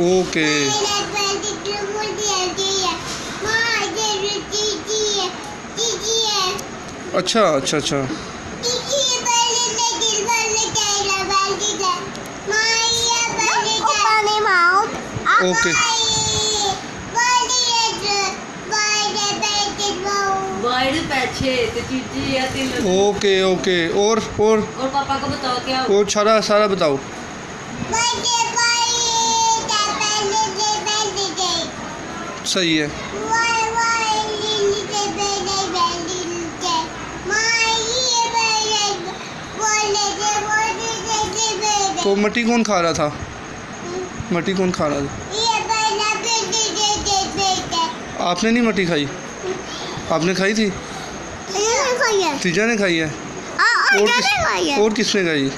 Okay. अच्छा अच्छा अच्छा। ओके। Okay okay. और और? और पापा को बताओ क्या और सारा सारा बताओ। सही है। तो मट्टी कौन खा रहा था? मट्टी कौन खा रहा था? आपने नहीं मट्टी खाई? आपने खाई थी? तीजा ने खाई है? और किस और किसने खाई?